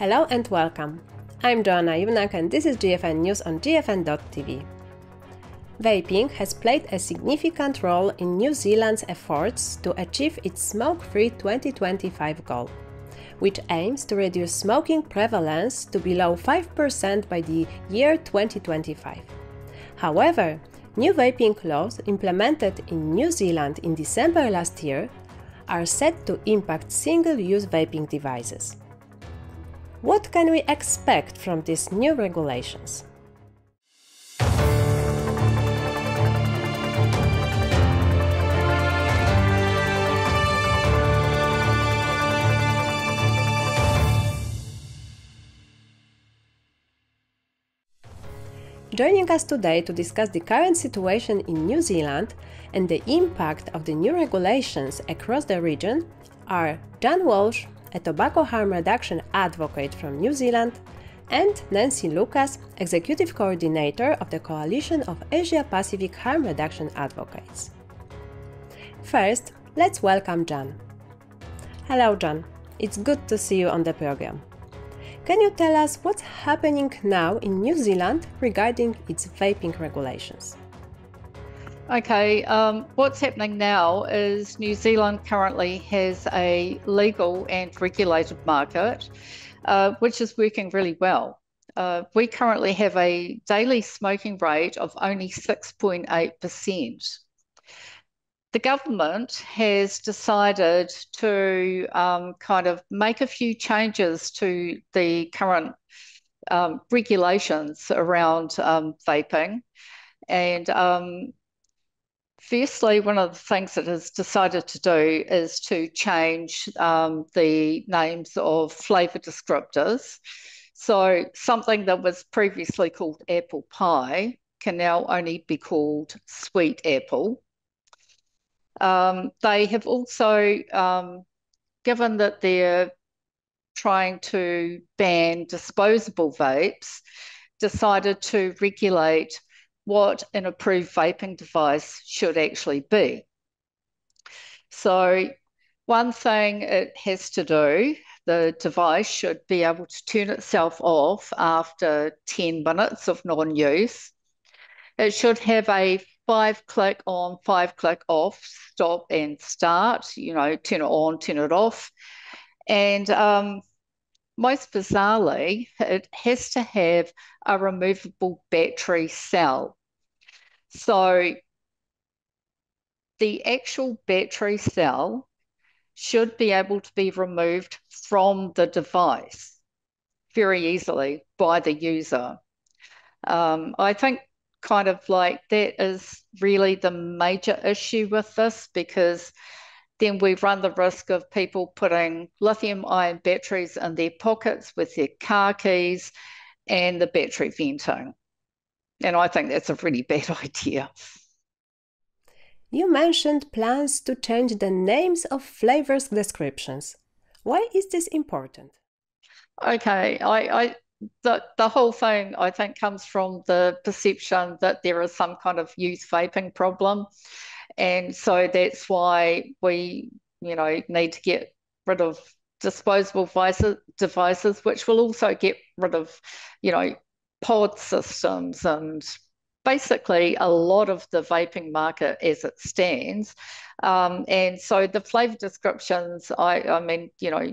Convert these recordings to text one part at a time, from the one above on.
Hello and welcome. I'm Joanna Junak and this is GFN News on GFN.tv. Vaping has played a significant role in New Zealand's efforts to achieve its smoke free 2025 goal, which aims to reduce smoking prevalence to below 5% by the year 2025. However, new vaping laws implemented in New Zealand in December last year are set to impact single use vaping devices. What can we expect from these new regulations? Joining us today to discuss the current situation in New Zealand and the impact of the new regulations across the region are Jan Walsh, a tobacco harm reduction advocate from New Zealand, and Nancy Loucas, Executive Coordinator of the Coalition of Asia Pacific Harm Reduction Advocates. First, let's welcome Jan. Hello, Jan. It's good to see you on the program. Can you tell us what's happening now in New Zealand regarding its vaping regulations? Okay, um, what's happening now is New Zealand currently has a legal and regulated market, uh, which is working really well. Uh, we currently have a daily smoking rate of only 6.8%. The government has decided to um, kind of make a few changes to the current um, regulations around um, vaping. And um, Firstly, one of the things it has decided to do is to change um, the names of flavour descriptors. So, something that was previously called apple pie can now only be called sweet apple. Um, they have also, um, given that they're trying to ban disposable vapes, decided to regulate what an approved vaping device should actually be. So, one thing it has to do, the device should be able to turn itself off after 10 minutes of non use. It should have a five click on, five click off, stop and start, you know, turn it on, turn it off. And um, most bizarrely, it has to have a removable battery cell. So the actual battery cell should be able to be removed from the device very easily by the user. Um, I think kind of like that is really the major issue with this because then we run the risk of people putting lithium ion batteries in their pockets with their car keys and the battery venting. And I think that's a really bad idea. You mentioned plans to change the names of flavors descriptions. Why is this important? Okay, I, I the the whole thing I think comes from the perception that there is some kind of youth vaping problem, and so that's why we you know need to get rid of disposable devices, devices which will also get rid of you know pod systems and basically a lot of the vaping market as it stands. Um, and so the flavor descriptions, I, I mean, you know,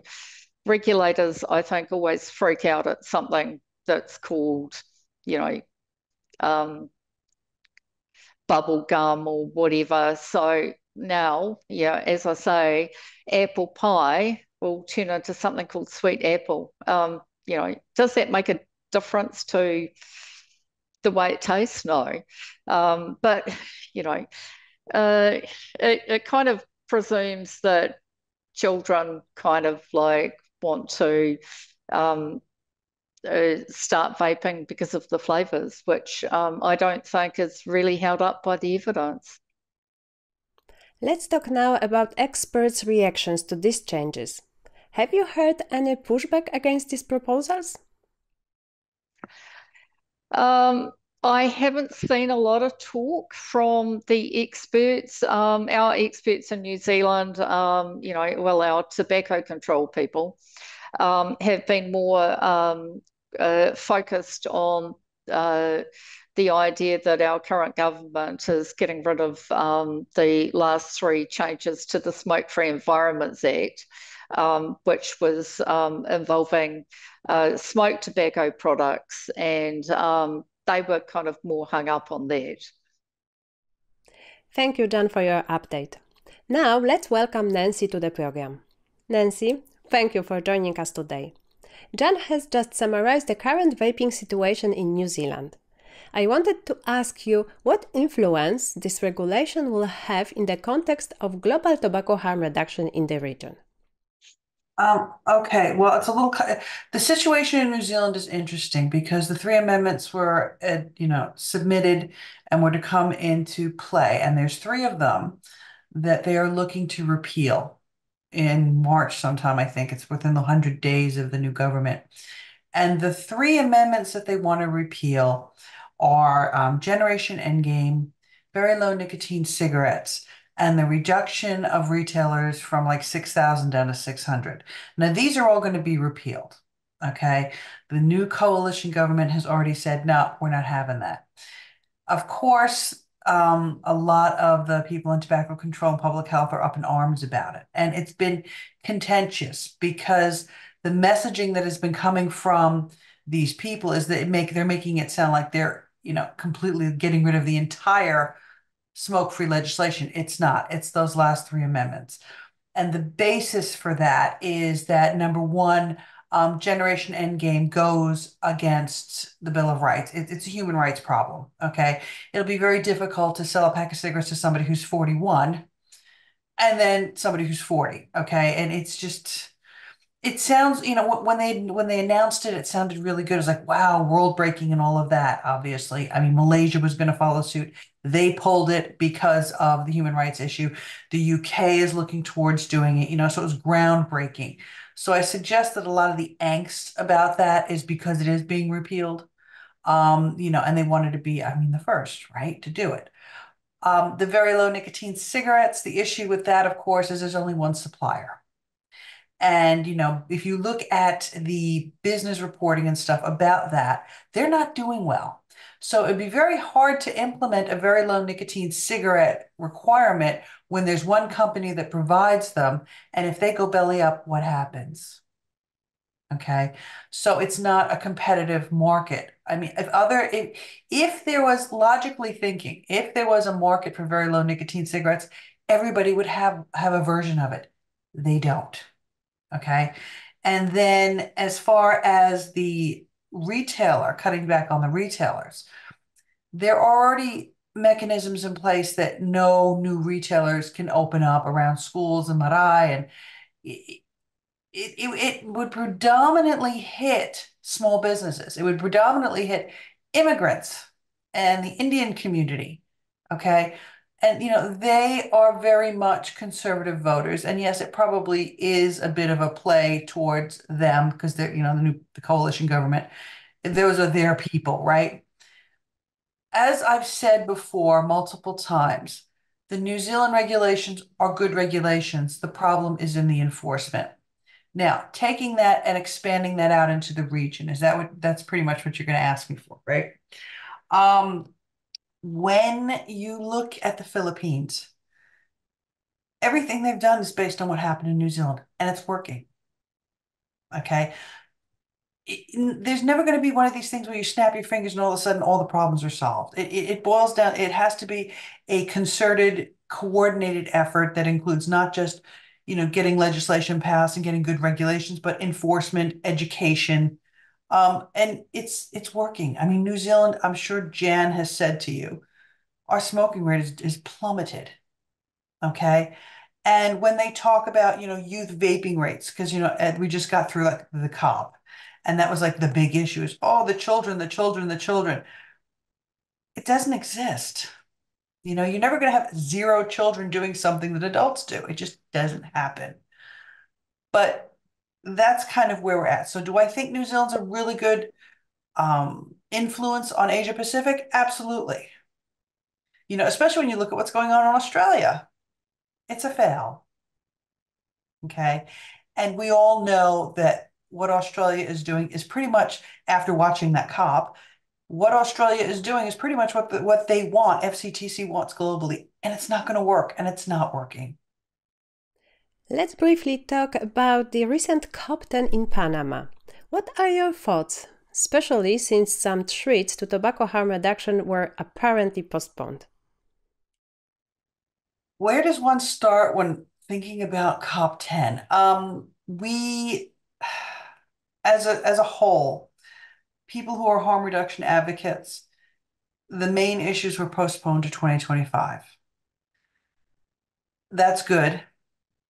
regulators, I think, always freak out at something that's called, you know, um, bubble gum or whatever. So now, yeah, as I say, apple pie will turn into something called sweet apple. Um, you know, does that make a difference to the way it tastes? No. Um, but, you know, uh, it, it kind of presumes that children kind of like want to um, uh, start vaping because of the flavors, which um, I don't think is really held up by the evidence. Let's talk now about experts' reactions to these changes. Have you heard any pushback against these proposals? Um, I haven't seen a lot of talk from the experts. Um, our experts in New Zealand, um, you know, well, our tobacco control people, um, have been more um, uh, focused on uh, the idea that our current government is getting rid of um, the last three changes to the Smoke Free Environments Act, um, which was um, involving uh, tobacco products, and um, they were kind of more hung up on that. Thank you, Jan, for your update. Now let's welcome Nancy to the program. Nancy, thank you for joining us today. Jan has just summarized the current vaping situation in New Zealand. I wanted to ask you what influence this regulation will have in the context of global tobacco harm reduction in the region. Um, okay, well, it's a little. The situation in New Zealand is interesting because the three amendments were, uh, you know, submitted and were to come into play, and there's three of them that they are looking to repeal in March sometime. I think it's within the hundred days of the new government, and the three amendments that they want to repeal are um, Generation Endgame, very low nicotine cigarettes, and the reduction of retailers from like 6,000 down to 600. Now, these are all going to be repealed. Okay. The new coalition government has already said, no, we're not having that. Of course, um, a lot of the people in tobacco control and public health are up in arms about it. And it's been contentious because the messaging that has been coming from these people is that make they're making it sound like they're you know, completely getting rid of the entire smoke-free legislation. It's not. It's those last three amendments. And the basis for that is that number one, um, Generation Endgame goes against the Bill of Rights. It, it's a human rights problem. Okay. It'll be very difficult to sell a pack of cigarettes to somebody who's 41 and then somebody who's 40. Okay. And it's just, it sounds, you know, when they when they announced it, it sounded really good. It was like, wow, world breaking and all of that. Obviously, I mean, Malaysia was going to follow suit. They pulled it because of the human rights issue. The UK is looking towards doing it, you know, so it was groundbreaking. So I suggest that a lot of the angst about that is because it is being repealed, um, you know, and they wanted to be, I mean, the first, right, to do it. Um, the very low nicotine cigarettes, the issue with that, of course, is there's only one supplier. And, you know, if you look at the business reporting and stuff about that, they're not doing well. So it'd be very hard to implement a very low nicotine cigarette requirement when there's one company that provides them. And if they go belly up, what happens? Okay. So it's not a competitive market. I mean, if other, if, if there was logically thinking, if there was a market for very low nicotine cigarettes, everybody would have, have a version of it. They don't. Okay. And then as far as the retailer, cutting back on the retailers, there are already mechanisms in place that no new retailers can open up around schools and marae. And it, it, it would predominantly hit small businesses. It would predominantly hit immigrants and the Indian community. Okay and you know they are very much conservative voters. And yes it probably is a bit of a play towards them because they're you know the new the coalition government those are their people right? As i've said before multiple times the new zealand regulations are good regulations. The problem is in the enforcement. Now taking that and expanding that out into the region is that what that's pretty much what you're going to ask me for right? Um when you look at the Philippines, everything they've done is based on what happened in New Zealand, and it's working. Okay. It, there's never going to be one of these things where you snap your fingers and all of a sudden all the problems are solved. It, it, it boils down, it has to be a concerted, coordinated effort that includes not just, you know, getting legislation passed and getting good regulations, but enforcement, education, um, and it's it's working. I mean, New Zealand, I'm sure Jan has said to you, our smoking rate is, is plummeted. Okay. And when they talk about, you know, youth vaping rates, because you know, Ed, we just got through like the COP, and that was like the big issue is oh, the children, the children, the children. It doesn't exist. You know, you're never going to have zero children doing something that adults do. It just doesn't happen. But that's kind of where we're at. So do I think New Zealand's a really good um, influence on Asia Pacific? Absolutely. You know, especially when you look at what's going on in Australia. It's a fail. Okay. And we all know that what Australia is doing is pretty much after watching that COP, what Australia is doing is pretty much what the, what they want. FCTC wants globally, and it's not going to work, and it's not working. Let's briefly talk about the recent COP10 in Panama. What are your thoughts, especially since some treaties to tobacco harm reduction were apparently postponed? Where does one start when thinking about COP10? Um, we, as a as a whole, people who are harm reduction advocates, the main issues were postponed to 2025. That's good.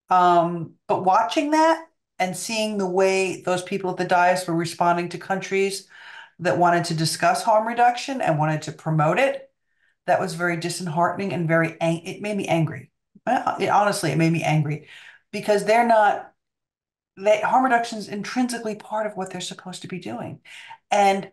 Um, but watching that and seeing the way those people at the dais were responding to countries that wanted to discuss harm reduction and wanted to promote it, that was very disheartening and very, ang- it made me angry. It, honestly, it made me angry because they're not, they, harm reduction is intrinsically part of what they're supposed to be doing. And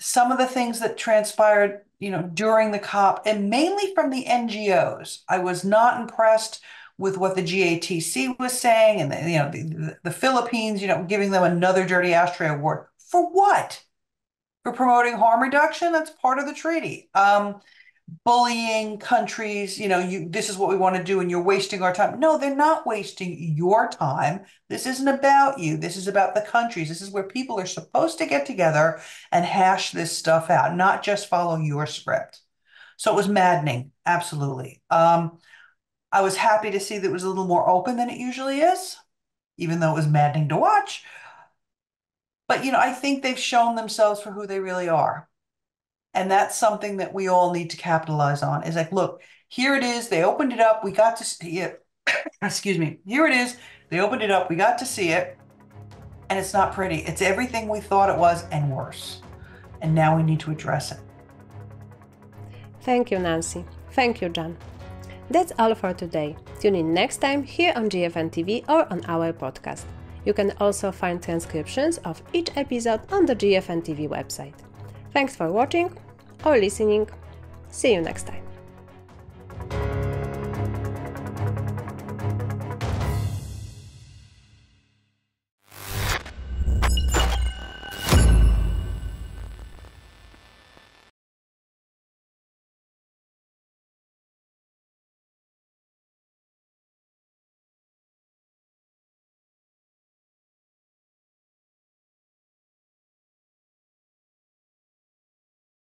some of the things that transpired, you know, during the COP and mainly from the NGOs, I was not impressed with what the GATC was saying and the, you know the, the Philippines, you know, giving them another dirty ashtray award for what? For promoting harm reduction? That's part of the treaty. Um, bullying countries, you know, you this is what we want to do and you're wasting our time. No, they're not wasting your time. This isn't about you. This is about the countries. This is where people are supposed to get together and hash this stuff out, not just follow your script. So it was maddening, absolutely. Um, I was happy to see that it was a little more open than it usually is, even though it was maddening to watch. But, you know, I think they've shown themselves for who they really are. And that's something that we all need to capitalize on is like, look, here it is. They opened it up. We got to see it. Excuse me. Here it is. They opened it up. We got to see it. And it's not pretty. It's everything we thought it was and worse. And now we need to address it. Thank you, Nancy. Thank you, Jan. That's all for today. Tune in next time here on GFN TV or on our podcast. You can also find transcriptions of each episode on the GFN TV website. Thanks for watching or listening. See you next time.